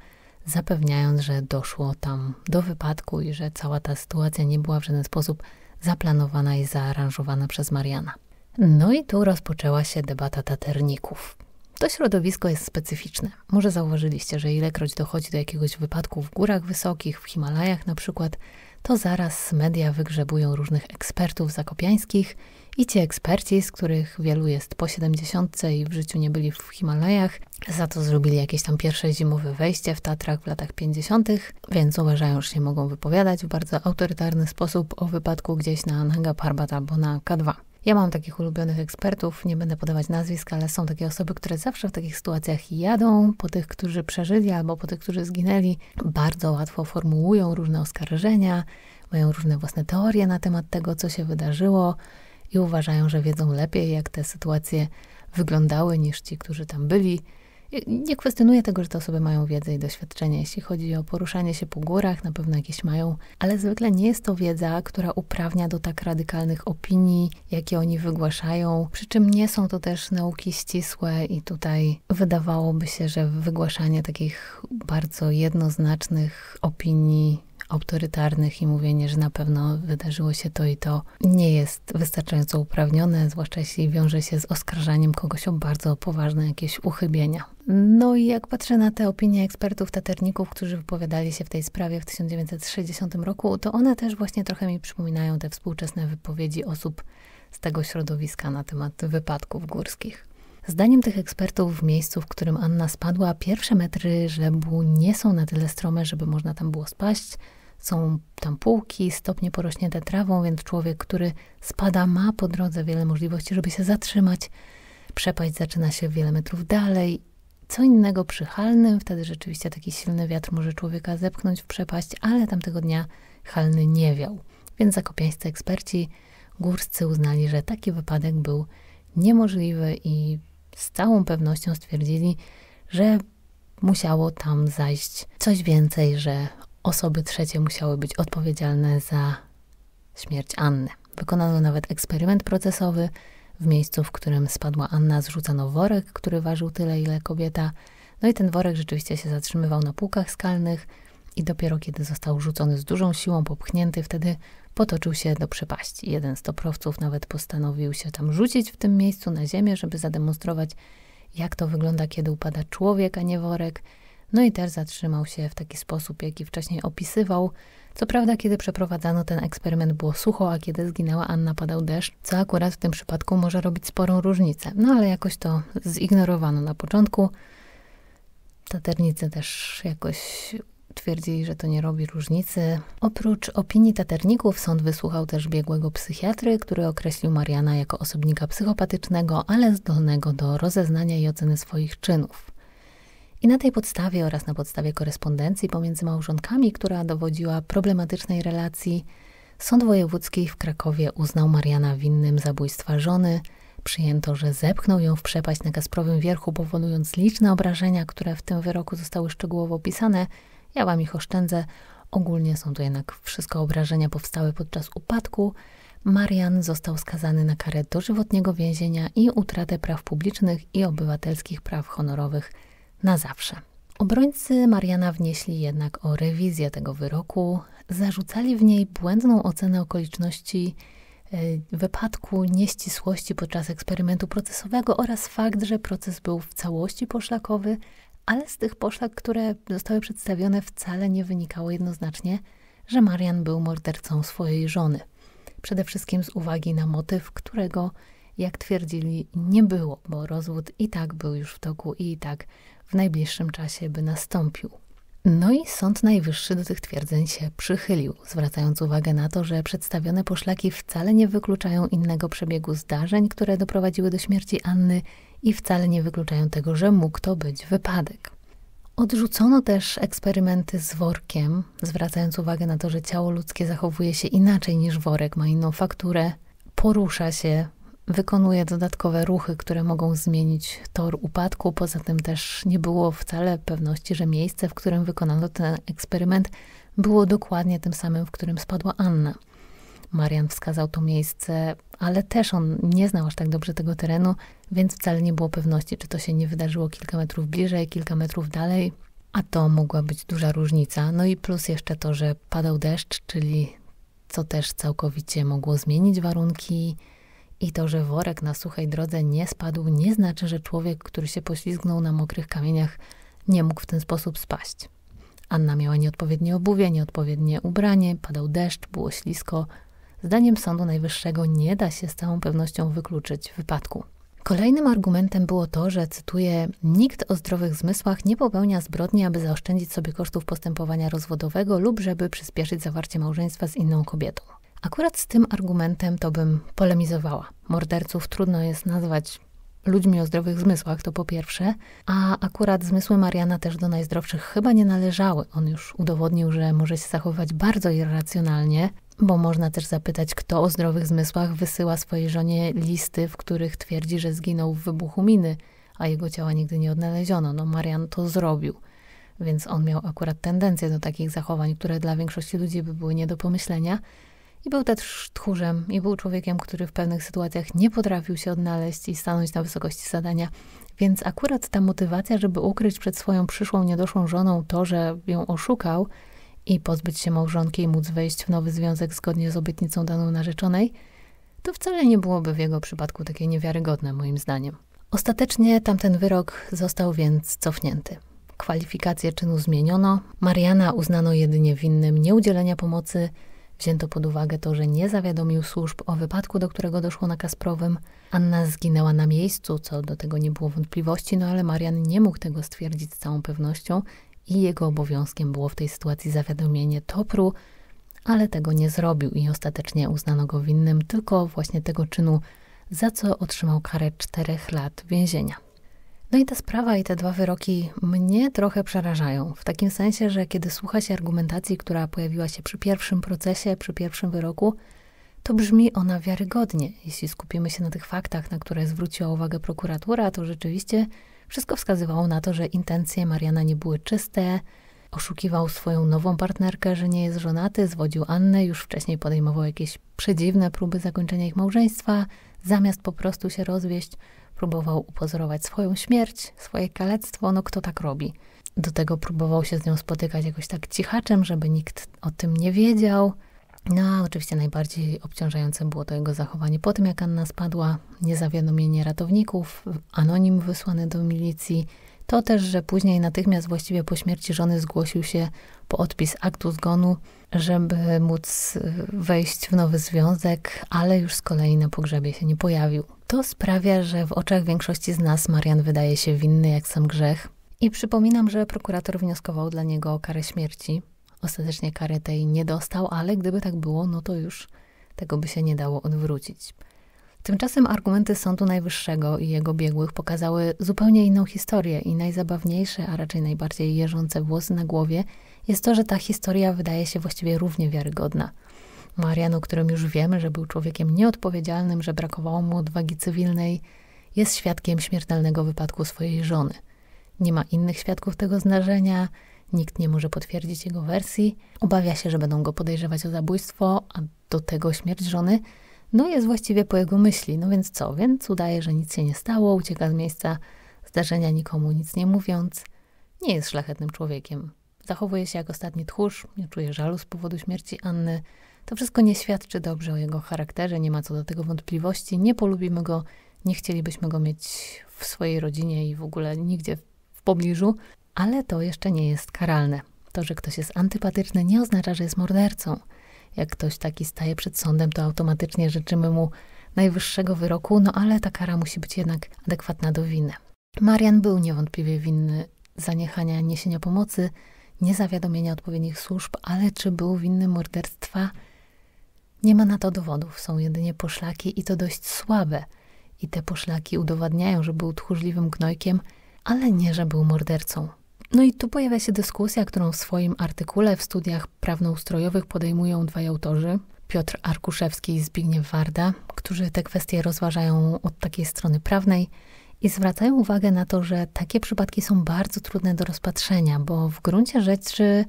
zapewniając, że doszło tam do wypadku i że cała ta sytuacja nie była w żaden sposób zaplanowana i zaaranżowana przez Mariana. No i tu rozpoczęła się debata taterników. To środowisko jest specyficzne. Może zauważyliście, że ilekroć dochodzi do jakiegoś wypadku w górach wysokich, w Himalajach na przykład, to zaraz media wygrzebują różnych ekspertów zakopiańskich i ci eksperci, z których wielu jest po 70 i w życiu nie byli w Himalajach, za to zrobili jakieś tam pierwsze zimowe wejście w Tatrach w latach 50., więc uważają, że się mogą wypowiadać w bardzo autorytarny sposób o wypadku gdzieś na Nanga Parbat albo na K2. Ja mam takich ulubionych ekspertów, nie będę podawać nazwisk, ale są takie osoby, które zawsze w takich sytuacjach jadą po tych, którzy przeżyli albo po tych, którzy zginęli. Bardzo łatwo formułują różne oskarżenia, mają różne własne teorie na temat tego, co się wydarzyło i uważają, że wiedzą lepiej, jak te sytuacje wyglądały niż ci, którzy tam byli. Nie kwestionuję tego, że te osoby mają wiedzę i doświadczenie. Jeśli chodzi o poruszanie się po górach, na pewno jakieś mają, ale zwykle nie jest to wiedza, która uprawnia do tak radykalnych opinii, jakie oni wygłaszają. Przy czym nie są to też nauki ścisłe, i tutaj wydawałoby się, że wygłaszanie takich bardzo jednoznacznych opinii autorytarnych i mówienie, że na pewno wydarzyło się to i to, nie jest wystarczająco uprawnione, zwłaszcza jeśli wiąże się z oskarżaniem kogoś o bardzo poważne jakieś uchybienia. No i jak patrzę na te opinie ekspertów taterników, którzy wypowiadali się w tej sprawie w 1960 roku, to one też właśnie trochę mi przypominają te współczesne wypowiedzi osób z tego środowiska na temat wypadków górskich. Zdaniem tych ekspertów w miejscu, w którym Anna spadła, pierwsze metry żebu nie są na tyle strome, żeby można tam było spaść. Są tam półki, stopnie porośnięte trawą, więc człowiek, który spada, ma po drodze wiele możliwości, żeby się zatrzymać. Przepaść zaczyna się wiele metrów dalej. Co innego przy halnym, wtedy rzeczywiście taki silny wiatr może człowieka zepchnąć w przepaść, ale tamtego dnia halny nie wiał. Więc zakopiańscy eksperci górscy uznali, że taki wypadek był niemożliwy i z całą pewnością stwierdzili, że musiało tam zajść coś więcej, że osoby trzecie musiały być odpowiedzialne za śmierć Anny. Wykonano nawet eksperyment procesowy. W miejscu, w którym spadła Anna, zrzucano worek, który ważył tyle, ile kobieta. No i ten worek rzeczywiście się zatrzymywał na półkach skalnych i dopiero kiedy został rzucony z dużą siłą, popchnięty, wtedy potoczył się do przepaści. Jeden z toprowców nawet postanowił się tam rzucić w tym miejscu na ziemię, żeby zademonstrować, jak to wygląda, kiedy upada człowiek, a nie worek. No i też zatrzymał się w taki sposób, jaki wcześniej opisywał. Co prawda, kiedy przeprowadzano ten eksperyment, było sucho, a kiedy zginęła Anna, padał deszcz, co akurat w tym przypadku może robić sporą różnicę. No ale jakoś to zignorowano na początku. Taternicy też jakoś twierdzili, że to nie robi różnicy. Oprócz opinii taterników, sąd wysłuchał też biegłego psychiatry, który określił Mariana jako osobnika psychopatycznego, ale zdolnego do rozeznania i oceny swoich czynów. I na tej podstawie oraz na podstawie korespondencji pomiędzy małżonkami, która dowodziła problematycznej relacji, Sąd Wojewódzki w Krakowie uznał Mariana winnym zabójstwa żony. Przyjęto, że zepchnął ją w przepaść na Kasprowym Wierchu, powodując liczne obrażenia, które w tym wyroku zostały szczegółowo opisane. Ja wam ich oszczędzę. Ogólnie są to jednak wszystko obrażenia powstałe podczas upadku. Marian został skazany na karę dożywotniego więzienia i utratę praw publicznych i obywatelskich praw honorowych na zawsze. Obrońcy Mariana wnieśli jednak o rewizję tego wyroku. Zarzucali w niej błędną ocenę okoliczności e, wypadku, nieścisłości podczas eksperymentu procesowego oraz fakt, że proces był w całości poszlakowy, ale z tych poszlak, które zostały przedstawione, wcale nie wynikało jednoznacznie, że Marian był mordercą swojej żony. Przede wszystkim z uwagi na motyw, którego, jak twierdzili, nie było, bo rozwód i tak był już w toku i, i tak w najbliższym czasie by nastąpił. No i Sąd Najwyższy do tych twierdzeń się przychylił, zwracając uwagę na to, że przedstawione poszlaki wcale nie wykluczają innego przebiegu zdarzeń, które doprowadziły do śmierci Anny i wcale nie wykluczają tego, że mógł to być wypadek. Odrzucono też eksperymenty z workiem, zwracając uwagę na to, że ciało ludzkie zachowuje się inaczej niż worek, ma inną fakturę, porusza się, wykonuje dodatkowe ruchy, które mogą zmienić tor upadku. Poza tym też nie było wcale pewności, że miejsce, w którym wykonano ten eksperyment, było dokładnie tym samym, w którym spadła Anna. Marian wskazał to miejsce, ale też on nie znał aż tak dobrze tego terenu, więc wcale nie było pewności, czy to się nie wydarzyło kilka metrów bliżej, kilka metrów dalej, a to mogła być duża różnica. No i plus jeszcze to, że padał deszcz, czyli co też całkowicie mogło zmienić warunki. I to, że worek na suchej drodze nie spadł, nie znaczy, że człowiek, który się poślizgnął na mokrych kamieniach, nie mógł w ten sposób spaść. Anna miała nieodpowiednie obuwie, nieodpowiednie ubranie, padał deszcz, było ślisko, Zdaniem Sądu Najwyższego nie da się z całą pewnością wykluczyć wypadku. Kolejnym argumentem było to, że, cytuję, nikt o zdrowych zmysłach nie popełnia zbrodni, aby zaoszczędzić sobie kosztów postępowania rozwodowego lub żeby przyspieszyć zawarcie małżeństwa z inną kobietą. Akurat z tym argumentem to bym polemizowała. Morderców trudno jest nazwać ludźmi o zdrowych zmysłach, to po pierwsze, a akurat zmysły Mariana też do najzdrowszych chyba nie należały. On już udowodnił, że może się zachowywać bardzo irracjonalnie, bo można też zapytać, kto o zdrowych zmysłach wysyła swojej żonie listy, w których twierdzi, że zginął w wybuchu miny, a jego ciała nigdy nie odnaleziono. No, Marian to zrobił. Więc on miał akurat tendencję do takich zachowań, które dla większości ludzi by były nie do pomyślenia. I był też tchórzem, i był człowiekiem, który w pewnych sytuacjach nie potrafił się odnaleźć i stanąć na wysokości zadania. Więc akurat ta motywacja, żeby ukryć przed swoją przyszłą, niedoszłą żoną to, że ją oszukał, i pozbyć się małżonki i móc wejść w nowy związek zgodnie z obietnicą daną narzeczonej, to wcale nie byłoby w jego przypadku takie niewiarygodne, moim zdaniem. Ostatecznie tamten wyrok został więc cofnięty. Kwalifikacje czynu zmieniono. Mariana uznano jedynie winnym nieudzielenia pomocy. Wzięto pod uwagę to, że nie zawiadomił służb o wypadku, do którego doszło na Kasprowym. Anna zginęła na miejscu, co do tego nie było wątpliwości, no ale Marian nie mógł tego stwierdzić z całą pewnością i jego obowiązkiem było w tej sytuacji zawiadomienie Topru, ale tego nie zrobił i ostatecznie uznano go winnym tylko właśnie tego czynu, za co otrzymał karę czterech lat więzienia. No i ta sprawa i te dwa wyroki mnie trochę przerażają, w takim sensie, że kiedy słucha się argumentacji, która pojawiła się przy pierwszym procesie, przy pierwszym wyroku, to brzmi ona wiarygodnie. Jeśli skupimy się na tych faktach, na które zwróciła uwagę prokuratura, to rzeczywiście wszystko wskazywało na to, że intencje Mariana nie były czyste. Oszukiwał swoją nową partnerkę, że nie jest żonaty, zwodził Annę, już wcześniej podejmował jakieś przedziwne próby zakończenia ich małżeństwa. Zamiast po prostu się rozwieść, próbował upozorować swoją śmierć, swoje kalectwo. No kto tak robi? Do tego próbował się z nią spotykać jakoś tak cichaczem, żeby nikt o tym nie wiedział. No, a oczywiście najbardziej obciążające było to jego zachowanie po tym, jak Anna spadła, niezawiadomienie ratowników, anonim wysłany do milicji. To też, że później natychmiast właściwie po śmierci żony zgłosił się po odpis aktu zgonu, żeby móc wejść w nowy związek, ale już z kolei na pogrzebie się nie pojawił. To sprawia, że w oczach większości z nas Marian wydaje się winny jak sam grzech. I przypominam, że prokurator wnioskował dla niego o karę śmierci, Ostatecznie kary tej nie dostał, ale gdyby tak było, no to już tego by się nie dało odwrócić. Tymczasem argumenty Sądu Najwyższego i jego biegłych pokazały zupełnie inną historię i najzabawniejsze, a raczej najbardziej jeżące włosy na głowie jest to, że ta historia wydaje się właściwie równie wiarygodna. Marian, o którym już wiemy, że był człowiekiem nieodpowiedzialnym, że brakowało mu odwagi cywilnej, jest świadkiem śmiertelnego wypadku swojej żony. Nie ma innych świadków tego zdarzenia, nikt nie może potwierdzić jego wersji, obawia się, że będą go podejrzewać o zabójstwo, a do tego śmierć żony – no jest właściwie po jego myśli. No więc co? Więc udaje, że nic się nie stało, ucieka z miejsca zdarzenia nikomu nic nie mówiąc. Nie jest szlachetnym człowiekiem. Zachowuje się jak ostatni tchórz, nie czuje żalu z powodu śmierci Anny. To wszystko nie świadczy dobrze o jego charakterze, nie ma co do tego wątpliwości. Nie polubimy go, nie chcielibyśmy go mieć w swojej rodzinie i w ogóle nigdzie w pobliżu, ale to jeszcze nie jest karalne. To, że ktoś jest antypatyczny, nie oznacza, że jest mordercą jak ktoś taki staje przed sądem, to automatycznie życzymy mu najwyższego wyroku, no ale ta kara musi być jednak adekwatna do winy. Marian był niewątpliwie winny zaniechania niesienia pomocy, niezawiadomienia odpowiednich służb, ale czy był winny morderstwa? Nie ma na to dowodów, są jedynie poszlaki i to dość słabe. I te poszlaki udowadniają, że był tchórzliwym gnojkiem, ale nie, że był mordercą. No i tu pojawia się dyskusja, którą w swoim artykule w studiach prawnoustrojowych podejmują dwaj autorzy, Piotr Arkuszewski i Zbigniew Warda, którzy te kwestie rozważają od takiej strony prawnej i zwracają uwagę na to, że takie przypadki są bardzo trudne do rozpatrzenia, bo w gruncie rzeczy,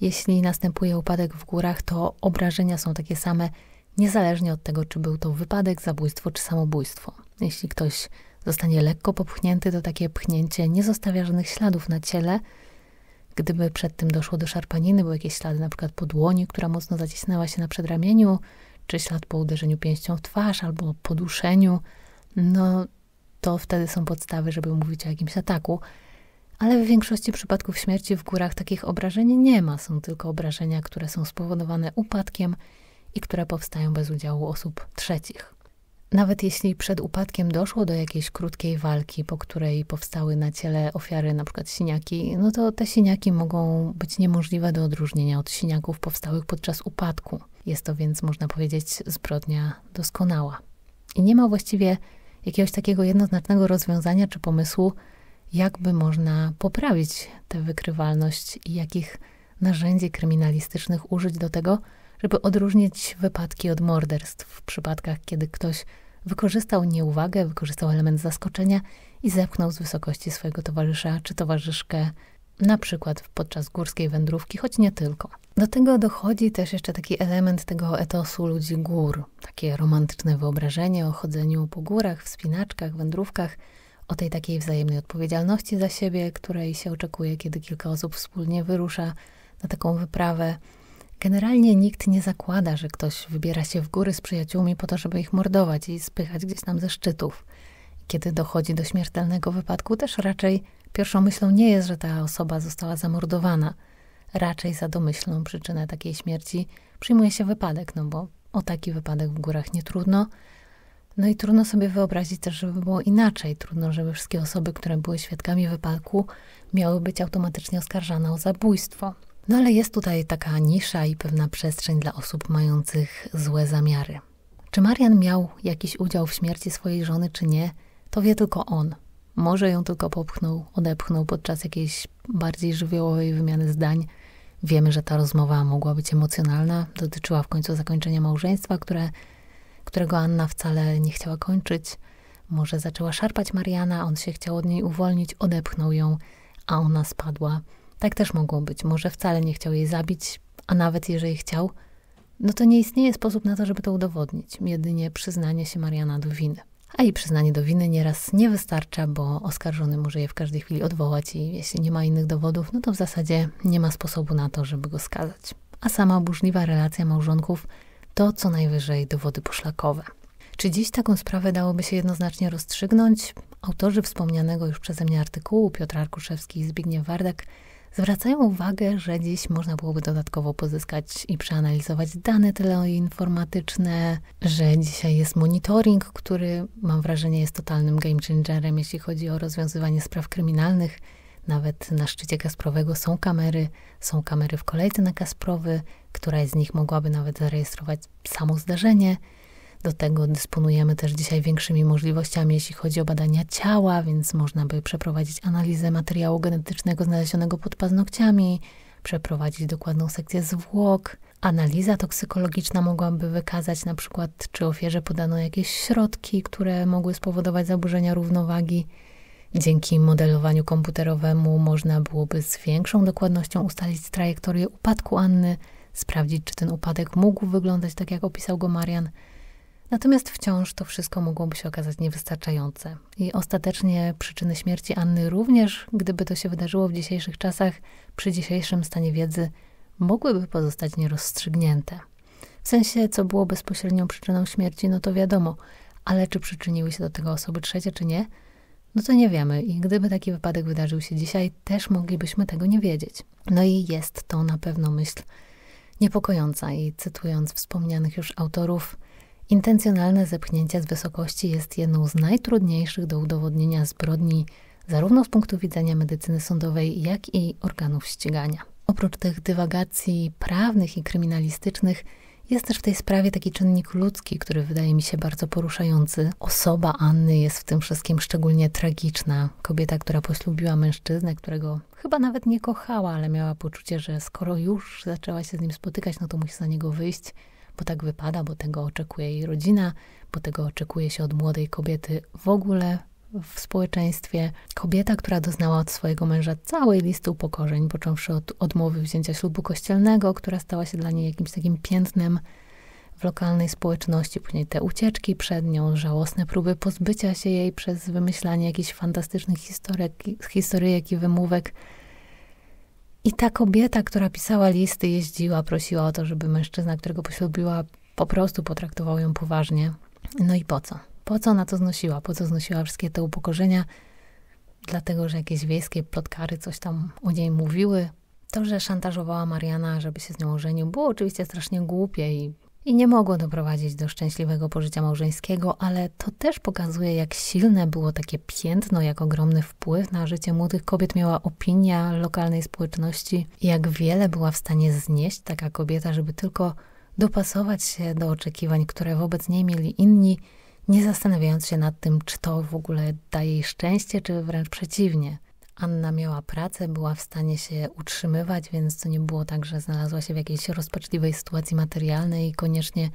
jeśli następuje upadek w górach, to obrażenia są takie same, niezależnie od tego, czy był to wypadek, zabójstwo czy samobójstwo. Jeśli ktoś zostanie lekko popchnięty, to takie pchnięcie nie zostawia żadnych śladów na ciele. Gdyby przed tym doszło do szarpaniny, były jakieś ślady na przykład po dłoni, która mocno zacisnęła się na przedramieniu, czy ślad po uderzeniu pięścią w twarz albo po duszeniu, no to wtedy są podstawy, żeby mówić o jakimś ataku. Ale w większości przypadków śmierci w górach takich obrażeń nie ma. Są tylko obrażenia, które są spowodowane upadkiem i które powstają bez udziału osób trzecich. Nawet jeśli przed upadkiem doszło do jakiejś krótkiej walki, po której powstały na ciele ofiary na przykład siniaki, no to te siniaki mogą być niemożliwe do odróżnienia od siniaków powstałych podczas upadku. Jest to więc, można powiedzieć, zbrodnia doskonała. I nie ma właściwie jakiegoś takiego jednoznacznego rozwiązania czy pomysłu, jakby można poprawić tę wykrywalność i jakich narzędzi kryminalistycznych użyć do tego, żeby odróżnić wypadki od morderstw w przypadkach, kiedy ktoś wykorzystał nieuwagę, wykorzystał element zaskoczenia i zepchnął z wysokości swojego towarzysza czy towarzyszkę, na przykład podczas górskiej wędrówki, choć nie tylko. Do tego dochodzi też jeszcze taki element tego etosu ludzi gór, takie romantyczne wyobrażenie o chodzeniu po górach, wspinaczkach, wędrówkach, o tej takiej wzajemnej odpowiedzialności za siebie, której się oczekuje, kiedy kilka osób wspólnie wyrusza na taką wyprawę. Generalnie nikt nie zakłada, że ktoś wybiera się w góry z przyjaciółmi po to, żeby ich mordować i spychać gdzieś tam ze szczytów. Kiedy dochodzi do śmiertelnego wypadku, też raczej pierwszą myślą nie jest, że ta osoba została zamordowana. Raczej za domyślną przyczynę takiej śmierci przyjmuje się wypadek, no bo o taki wypadek w górach nie trudno. No i trudno sobie wyobrazić też, żeby było inaczej. Trudno, żeby wszystkie osoby, które były świadkami wypadku, miały być automatycznie oskarżane o zabójstwo. No ale jest tutaj taka nisza i pewna przestrzeń dla osób mających złe zamiary. Czy Marian miał jakiś udział w śmierci swojej żony, czy nie, to wie tylko on. Może ją tylko popchnął, odepchnął podczas jakiejś bardziej żywiołowej wymiany zdań. Wiemy, że ta rozmowa mogła być emocjonalna, dotyczyła w końcu zakończenia małżeństwa, które, którego Anna wcale nie chciała kończyć. Może zaczęła szarpać Mariana, on się chciał od niej uwolnić, odepchnął ją, a ona spadła. Tak też mogło być. Może wcale nie chciał jej zabić, a nawet jeżeli chciał, no to nie istnieje sposób na to, żeby to udowodnić. Jedynie przyznanie się Mariana do winy. A i przyznanie do winy nieraz nie wystarcza, bo oskarżony może je w każdej chwili odwołać i jeśli nie ma innych dowodów, no to w zasadzie nie ma sposobu na to, żeby go skazać. A sama burzliwa relacja małżonków to co najwyżej dowody poszlakowe. Czy dziś taką sprawę dałoby się jednoznacznie rozstrzygnąć? Autorzy wspomnianego już przeze mnie artykułu Piotr Arkuszewski i Zbigniew Wardek zwracają uwagę, że dziś można byłoby dodatkowo pozyskać i przeanalizować dane teleinformatyczne, że dzisiaj jest monitoring, który mam wrażenie jest totalnym game changerem, jeśli chodzi o rozwiązywanie spraw kryminalnych. Nawet na szczycie Kasprowego są kamery, są kamery w kolejce na Kasprowy, któraś z nich mogłaby nawet zarejestrować samo zdarzenie. Do tego dysponujemy też dzisiaj większymi możliwościami, jeśli chodzi o badania ciała, więc można by przeprowadzić analizę materiału genetycznego znalezionego pod paznokciami, przeprowadzić dokładną sekcję zwłok. Analiza toksykologiczna mogłaby wykazać na przykład, czy ofierze podano jakieś środki, które mogły spowodować zaburzenia równowagi. Dzięki modelowaniu komputerowemu można byłoby z większą dokładnością ustalić trajektorię upadku Anny, sprawdzić, czy ten upadek mógł wyglądać tak, jak opisał go Marian. Natomiast wciąż to wszystko mogłoby się okazać niewystarczające. I ostatecznie przyczyny śmierci Anny również, gdyby to się wydarzyło w dzisiejszych czasach, przy dzisiejszym stanie wiedzy, mogłyby pozostać nierozstrzygnięte. W sensie, co było bezpośrednią przyczyną śmierci, no to wiadomo, ale czy przyczyniły się do tego osoby trzecie, czy nie, no to nie wiemy. I gdyby taki wypadek wydarzył się dzisiaj, też moglibyśmy tego nie wiedzieć. No i jest to na pewno myśl niepokojąca i cytując wspomnianych już autorów, intencjonalne zepchnięcie z wysokości jest jedną z najtrudniejszych do udowodnienia zbrodni, zarówno z punktu widzenia medycyny sądowej, jak i organów ścigania. Oprócz tych dywagacji prawnych i kryminalistycznych, jest też w tej sprawie taki czynnik ludzki, który wydaje mi się bardzo poruszający. Osoba Anny jest w tym wszystkim szczególnie tragiczna. Kobieta, która poślubiła mężczyznę, którego chyba nawet nie kochała, ale miała poczucie, że skoro już zaczęła się z nim spotykać, no to musi za niego wyjść, bo tak wypada, bo tego oczekuje jej rodzina, bo tego oczekuje się od młodej kobiety w ogóle w społeczeństwie. Kobieta, która doznała od swojego męża całej listy upokorzeń, począwszy od odmowy wzięcia ślubu kościelnego, która stała się dla niej jakimś takim piętnem w lokalnej społeczności, później te ucieczki przed nią, żałosne próby pozbycia się jej przez wymyślanie jakichś fantastycznych historek, historyjek i wymówek. I ta kobieta, która pisała listy, jeździła, prosiła o to, żeby mężczyzna, którego poślubiła, po prostu potraktował ją poważnie. No i po co? Po co ona to znosiła? Po co znosiła wszystkie te upokorzenia? Dlatego, że jakieś wiejskie plotkary coś tam o niej mówiły. To, że szantażowała Mariana, żeby się z nią ożenił, było oczywiście strasznie głupie i, i nie mogło doprowadzić do szczęśliwego pożycia małżeńskiego, ale to też pokazuje, jak silne było takie piętno, jak ogromny wpływ na życie młodych kobiet miała opinia lokalnej społeczności, jak wiele była w stanie znieść taka kobieta, żeby tylko dopasować się do oczekiwań, które wobec niej mieli inni nie zastanawiając się nad tym, czy to w ogóle daje jej szczęście, czy wręcz przeciwnie. Anna miała pracę, była w stanie się utrzymywać, więc to nie było tak, że znalazła się w jakiejś rozpaczliwej sytuacji materialnej i koniecznie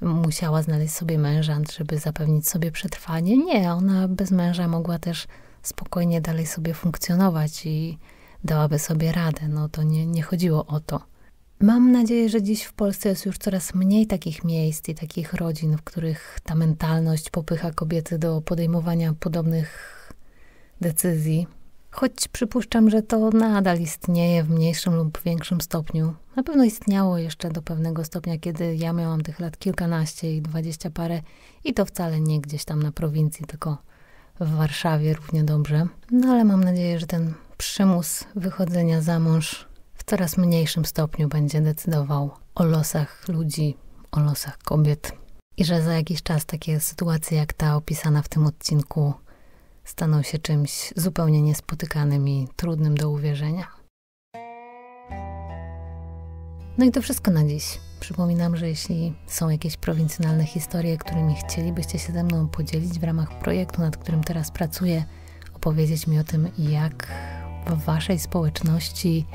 musiała znaleźć sobie męża, żeby zapewnić sobie przetrwanie. Nie, ona bez męża mogła też spokojnie dalej sobie funkcjonować i dałaby sobie radę. No to nie, nie chodziło o to. Mam nadzieję, że dziś w Polsce jest już coraz mniej takich miejsc i takich rodzin, w których ta mentalność popycha kobiety do podejmowania podobnych decyzji. Choć przypuszczam, że to nadal istnieje w mniejszym lub większym stopniu. Na pewno istniało jeszcze do pewnego stopnia, kiedy ja miałam tych lat kilkanaście i dwadzieścia parę, i to wcale nie gdzieś tam na prowincji, tylko w Warszawie równie dobrze. No ale mam nadzieję, że ten przymus wychodzenia za mąż coraz mniejszym stopniu będzie decydował o losach ludzi, o losach kobiet. I że za jakiś czas takie sytuacje jak ta opisana w tym odcinku staną się czymś zupełnie niespotykanym i trudnym do uwierzenia. No i to wszystko na dziś. Przypominam, że jeśli są jakieś prowincjonalne historie, którymi chcielibyście się ze mną podzielić w ramach projektu, nad którym teraz pracuję, opowiedzieć mi o tym, jak w waszej społeczności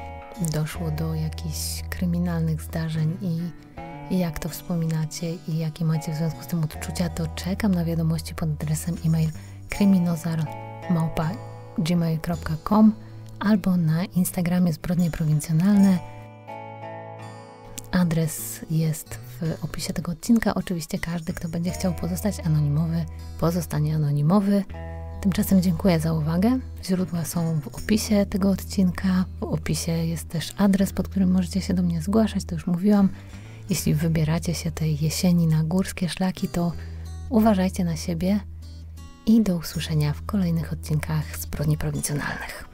doszło do jakichś kryminalnych zdarzeń i, jak to wspominacie i jakie macie w związku z tym odczucia, to czekam na wiadomości pod adresem e-mail kryminozar.gmail.com albo na Instagramie Zbrodnie Prowincjonalne. Adres jest w opisie tego odcinka. Oczywiście każdy, kto będzie chciał pozostać anonimowy, pozostanie anonimowy. Tymczasem dziękuję za uwagę. Źródła są w opisie tego odcinka. W opisie jest też adres, pod którym możecie się do mnie zgłaszać, to już mówiłam. Jeśli wybieracie się tej jesieni na górskie szlaki, to uważajcie na siebie i do usłyszenia w kolejnych odcinkach zbrodni prowincjonalnych.